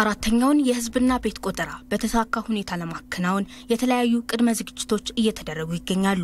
አራተኛውን የሕዝብና ቤት ቆጠራ በተሳካ ሁኔታ ለማከናወን የተለያዩ ቅድመ ዝግጅቶች እየተደረጉ ይገኛሉ።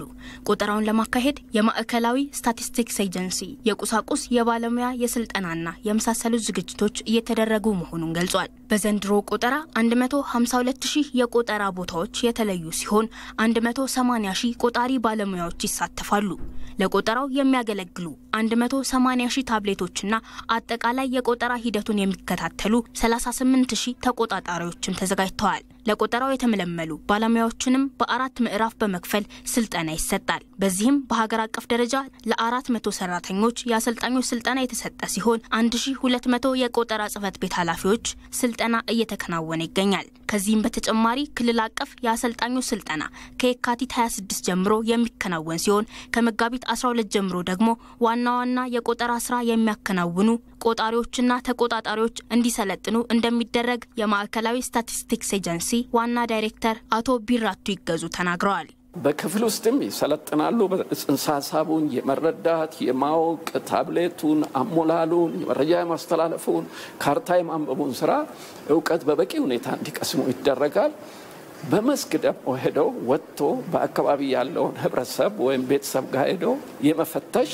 ቆጠራውን ለማካሄድ የማዕከላዊ ስታቲስቲክስ ኤጀንሲ የቁሳቁስ፣ የባለሙያ፣ የስልጠናና የመሳሰሉት ዝግጅቶች እየተደረጉ መሆኑን ገልጿል። በዘንድሮ ቆጠራ 152 ሺህ የቆጠራ ቦታዎች የተለዩ ሲሆን 180 ሺህ ቆጣሪ ባለሙያዎች ይሳተፋሉ። ለቆጠራው የሚያገለግሉ 180 ሺህ ታብሌቶችና አጠቃላይ የቆጠራ ሂደቱን የሚከታተሉ 38 ሺህ ተቆጣጣሪዎችም ተዘጋጅተዋል። ለቆጠራው የተመለመሉ ባለሙያዎችንም በአራት ምዕራፍ በመክፈል ስልጠና ይሰጣል። በዚህም በሀገር አቀፍ ደረጃ ለአራት መቶ ሰራተኞች የአሰልጣኞች ስልጠና የተሰጠ ሲሆን 1200 የቆጠራ ጽህፈት ቤት ኃላፊዎች ስልጠና እየተከናወነ ይገኛል። ከዚህም በተጨማሪ ክልል አቀፍ የአሰልጣኞች ስልጠና ከየካቲት 26 ጀምሮ የሚከናወን ሲሆን ከመጋቢት 12 ጀምሮ ደግሞ ዋና ዋና የቆጠራ ስራ የሚያከናውኑ ቆጣሪዎችና ተቆጣጣሪዎች እንዲሰለጥኑ እንደሚደረግ የማዕከላዊ ስታቲስቲክስ ኤጀንሲ ዋና ዳይሬክተር አቶ ቢራቱ ይገዙ ተናግረዋል። በክፍል ውስጥም ይሰለጥናሉ። ጽንሰ ሀሳቡን የመረዳት የማወቅ ታብሌቱን፣ አሞላሉን፣ የመረጃ የማስተላለፉን፣ ካርታ የማንበቡን ስራ እውቀት በበቂ ሁኔታ እንዲቀስሙ ይደረጋል። በመስክ ደግሞ ሄደው ወጥቶ በአካባቢ ያለውን ህብረተሰብ ወይም ቤተሰብ ጋር ሄደው የመፈተሽ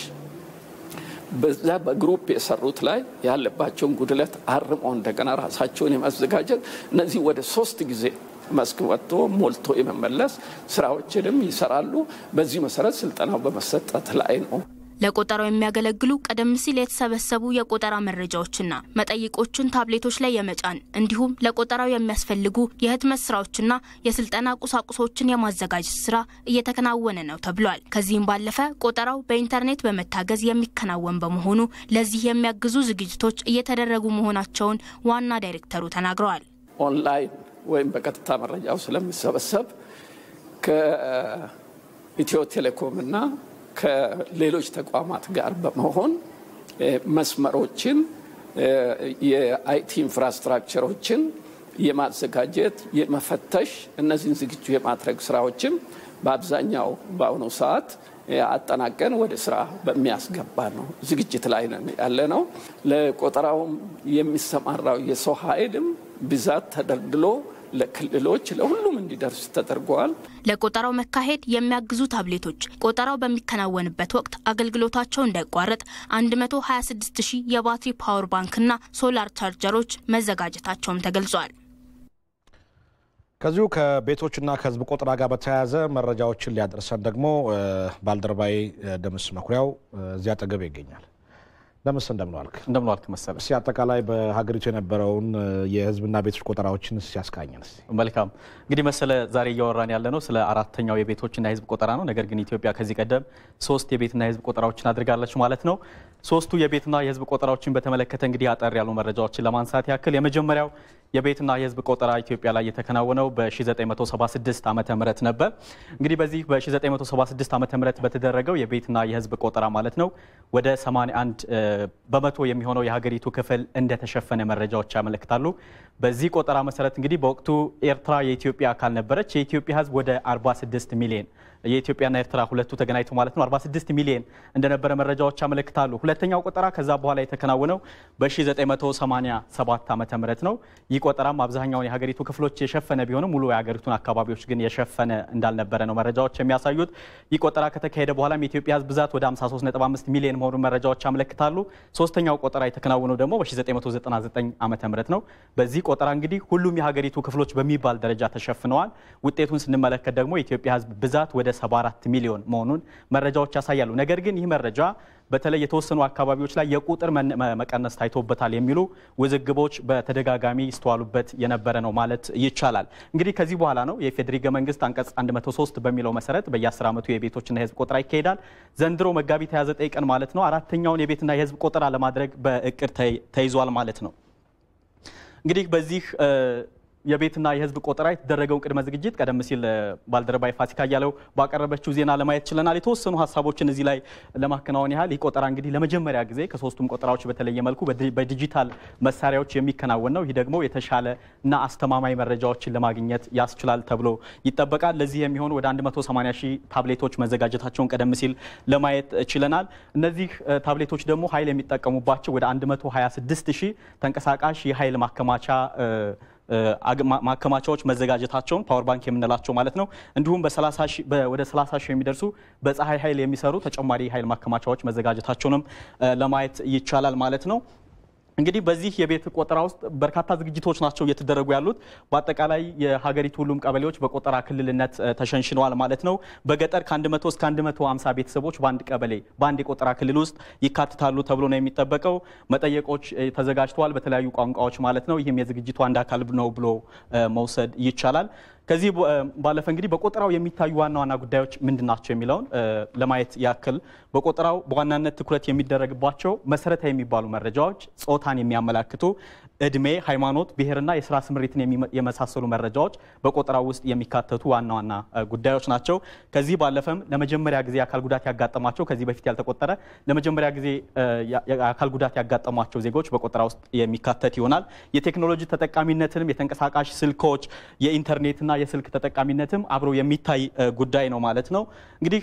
በዛ በ group የሰሩት ላይ ያለባቸውን ጉድለት አርመው እንደገና ራሳቸውን የማዘጋጀት እነዚህ ወደ ሶስት ጊዜ መስክ ወጥቶ ሞልቶ የመመለስ ስራዎችንም ይሰራሉ። በዚህ መሰረት ስልጠናው በመሰጠት ላይ ነው። ለቆጠራው የሚያገለግሉ ቀደም ሲል የተሰበሰቡ የቆጠራ መረጃዎችና መጠይቆችን ታብሌቶች ላይ የመጫን እንዲሁም ለቆጠራው የሚያስፈልጉ የህትመት ስራዎችና የስልጠና ቁሳቁሶችን የማዘጋጀት ስራ እየተከናወነ ነው ተብሏል። ከዚህም ባለፈ ቆጠራው በኢንተርኔት በመታገዝ የሚከናወን በመሆኑ ለዚህ የሚያግዙ ዝግጅቶች እየተደረጉ መሆናቸውን ዋና ዳይሬክተሩ ተናግረዋል። ኦንላይን ወይም በቀጥታ መረጃው ስለሚሰበሰብ ከኢትዮ ቴሌኮም እና ከሌሎች ተቋማት ጋር በመሆን መስመሮችን የ IT infrastructure ኦችን የማዘጋጀት የመፈተሽ እነዚህን ዝግጁ የማድረግ ስራዎችም በአብዛኛው በአሁኑ ሰዓት አጠናቀን ወደ ስራ በሚያስገባ ነው ዝግጅት ላይ ያለ ነው። ለቆጠራውም የሚሰማራው የሰው ኃይልም ብዛት ተደልድሎ ለክልሎች ለሁሉም እንዲደርስ ተደርገዋል። ለቆጠራው መካሄድ የሚያግዙ ታብሌቶች ቆጠራው በሚከናወንበት ወቅት አገልግሎታቸው እንዳይቋረጥ 126 ሺህ የባትሪ power bank ና solar charger ኦች መዘጋጀታቸውም ተገልጿል። ከዚሁ ከቤቶችና ከሕዝብ ቆጠራ ጋር በተያያዘ መረጃዎችን ሊያደርሰን ደግሞ ባልደረባዬ ደምስ መኩሪያው እዚያ አጠገብ ይገኛል። ደምስ እንደምን ዋልክ? እንደምን ዋልክ መሰለ። እስኪ አጠቃላይ በሀገሪቱ የነበረውን የህዝብና ቤቶች ቆጠራዎችን ሲያስቃኘን እስኪ። መልካም እንግዲህ መሰለ ዛሬ እያወራን ያለ ነው ስለ አራተኛው የቤቶችና የህዝብ ቆጠራ ነው። ነገር ግን ኢትዮጵያ ከዚህ ቀደም ሶስት የቤትና የህዝብ ቆጠራዎችን አድርጋለች ማለት ነው። ሶስቱ የቤትና የህዝብ ቆጠራዎችን በተመለከተ እንግዲህ አጠር ያሉ መረጃዎችን ለማንሳት ያክል የመጀመሪያው የቤትና የህዝብ ቆጠራ ኢትዮጵያ ላይ የተከናወነው በ1976 ዓመተ ምህረት ነበር። እንግዲህ በዚህ በ1976 ዓመተ ምህረት በተደረገው የቤትና የህዝብ ቆጠራ ማለት ነው ወደ 81 በመቶ የሚሆነው የሀገሪቱ ክፍል እንደተሸፈነ መረጃዎች ያመለክታሉ። በዚህ ቆጠራ መሰረት እንግዲህ በወቅቱ ኤርትራ የኢትዮጵያ አካል ነበረች። የኢትዮጵያ ህዝብ ወደ 46 ሚሊዮን የኢትዮጵያና ኤርትራ ሁለቱ ተገናኝተው ማለት ነው 46 ሚሊዮን እንደነበረ መረጃዎች ያመለክታሉ። ሁለተኛው ቆጠራ ከዛ በኋላ የተከናወነው በ1987 ዓመተ ምህረት ነው። ቆጠራም አብዛኛውን የሀገሪቱ ክፍሎች የሸፈነ ቢሆንም ሙሉ የሀገሪቱን አካባቢዎች ግን የሸፈነ እንዳልነበረ ነው መረጃዎች የሚያሳዩት። ይህ ቆጠራ ከተካሄደ በኋላም የኢትዮጵያ ህዝብ ብዛት ወደ 53.5 ሚሊዮን መሆኑን መረጃዎች ያመለክታሉ። ሶስተኛው ቆጠራ የተከናወነው ደግሞ በ1999 ዓመተ ምህረት ነው። በዚህ ቆጠራ እንግዲህ ሁሉም የሀገሪቱ ክፍሎች በሚባል ደረጃ ተሸፍነዋል። ውጤቱን ስንመለከት ደግሞ የኢትዮጵያ ህዝብ ብዛት ወደ 74 ሚሊዮን መሆኑን መረጃዎች ያሳያሉ። ነገር ግን ይህ መረጃ በተለይ የተወሰኑ አካባቢዎች ላይ የቁጥር መቀነስ ታይቶበታል የሚሉ ውዝግቦች በተደጋጋሚ ይስተዋሉበት የነበረ ነው ማለት ይቻላል። እንግዲህ ከዚህ በኋላ ነው የኢፌዴሪ ህገ መንግስት አንቀጽ 103 በሚለው መሰረት በየ10 ዓመቱ የቤቶችና የህዝብ ቆጠራ ይካሄዳል። ዘንድሮ መጋቢት 29 ቀን ማለት ነው አራተኛውን የቤትና የህዝብ ቆጠራ ለማድረግ በእቅድ ተይዟል ማለት ነው። እንግዲህ በዚህ የቤትና የህዝብ ቆጠራ የተደረገውን ቅድመ ዝግጅት ቀደም ሲል ባልደረባይ ፋሲካ እያለው ባቀረበችው ዜና ለማየት ችለናል። የተወሰኑ ሀሳቦችን እዚህ ላይ ለማከናወን ያህል ይህ ቆጠራ እንግዲህ ለመጀመሪያ ጊዜ ከሶስቱም ቆጠራዎች በተለየ መልኩ በዲጂታል መሳሪያዎች የሚከናወን ነው። ይህ ደግሞ የተሻለ እና አስተማማኝ መረጃዎችን ለማግኘት ያስችላል ተብሎ ይጠበቃል። ለዚህ የሚሆኑ ወደ 180 ሺህ ታብሌቶች መዘጋጀታቸውን ቀደም ሲል ለማየት ችለናል። እነዚህ ታብሌቶች ደግሞ ኃይል የሚጠቀሙባቸው ወደ 126 ሺህ ተንቀሳቃሽ የኃይል ማከማቻ ማከማቻዎች መዘጋጀታቸውን power bank የምንላቸው ማለት ነው። እንዲሁም ወደ 30 ሺህ የሚደርሱ በፀሐይ ኃይል የሚሰሩ ተጨማሪ ኃይል ማከማቻዎች መዘጋጀታቸውንም ለማየት ይቻላል ማለት ነው። እንግዲህ በዚህ የቤት ቆጠራ ውስጥ በርካታ ዝግጅቶች ናቸው እየተደረጉ ያሉት። በአጠቃላይ የሀገሪቱ ሁሉም ቀበሌዎች በቆጠራ ክልልነት ተሸንሽነዋል ማለት ነው። በገጠር ከ100 እስከ 150 ቤተሰቦች በአንድ ቀበሌ በአንድ የቆጠራ ክልል ውስጥ ይካትታሉ ተብሎ ነው የሚጠበቀው። መጠየቆች ተዘጋጅተዋል በተለያዩ ቋንቋዎች ማለት ነው። ይህም የዝግጅቱ አንድ አካል ነው ብሎ መውሰድ ይቻላል። ከዚህ ባለፈ እንግዲህ በቆጠራው የሚታዩ ዋና ዋና ጉዳዮች ምንድን ናቸው የሚለውን ለማየት ያክል በቆጠራው በዋናነት ትኩረት የሚደረግባቸው መሰረታዊ የሚባሉ መረጃዎች ጾታን የሚያመላክቱ እድሜ፣ ሃይማኖት፣ ብሔርና የስራ ስምሪትን የመሳሰሉ መረጃዎች በቆጠራው ውስጥ የሚካተቱ ዋና ዋና ጉዳዮች ናቸው። ከዚህ ባለፈም ለመጀመሪያ ጊዜ አካል ጉዳት ያጋጠማቸው ከዚህ በፊት ያልተቆጠረ ለመጀመሪያ ጊዜ አካል ጉዳት ያጋጠሟቸው ዜጎች በቆጠራ ውስጥ የሚካተት ይሆናል። የቴክኖሎጂ ተጠቃሚነትንም የተንቀሳቃሽ ስልኮች የኢንተርኔትና የስልክ ተጠቃሚነትም አብሮ የሚታይ ጉዳይ ነው ማለት ነው። እንግዲህ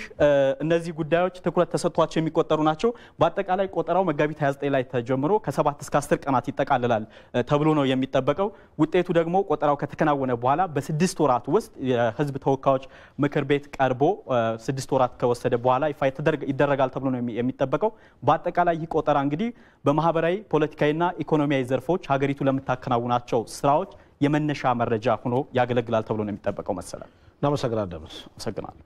እነዚህ ጉዳዮች ትኩረት ተሰጥቷቸው የሚቆጠሩ ናቸው። በአጠቃላይ ቆጠራው መጋቢት 29 ላይ ተጀምሮ ከ7 እስከ 10 ቀናት ይጠቃልላል ተብሎ ነው የሚጠበቀው። ውጤቱ ደግሞ ቆጠራው ከተከናወነ በኋላ በስድስት ወራት ውስጥ የሕዝብ ተወካዮች ምክር ቤት ቀርቦ ስድስት ወራት ከወሰደ በኋላ ይፋ ይደረጋል ተብሎ ነው የሚጠበቀው። በአጠቃላይ ይህ ቆጠራ እንግዲህ በማህበራዊ ፖለቲካዊና ኢኮኖሚያዊ ዘርፎች ሀገሪቱ ለምታከናውናቸው ስራዎች የመነሻ መረጃ ሆኖ ያገለግላል ተብሎ ነው የሚጠበቀው። መሰለ እናመሰግናለን። አመሰግናለሁ።